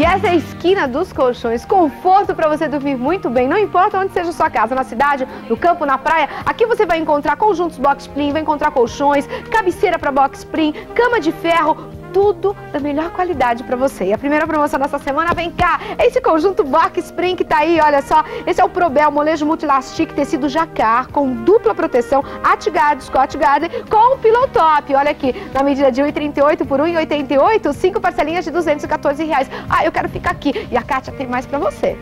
E essa é a esquina dos colchões, conforto para você dormir muito bem, não importa onde seja a sua casa, na cidade, no campo, na praia. Aqui você vai encontrar conjuntos box spring, vai encontrar colchões, cabeceira para box spring, cama de ferro, tudo da melhor qualidade para você. E a primeira promoção dessa semana, vem cá, é esse conjunto Box Spring que tá aí, olha só. Esse é o Probel Molejo Multilastic tecido jacar com dupla proteção, Atguard, Scott Garden com pillow top. Olha aqui, na medida de 1,38 por 1,88, cinco parcelinhas de 214 reais. Ah, eu quero ficar aqui. E a Kátia tem mais para você.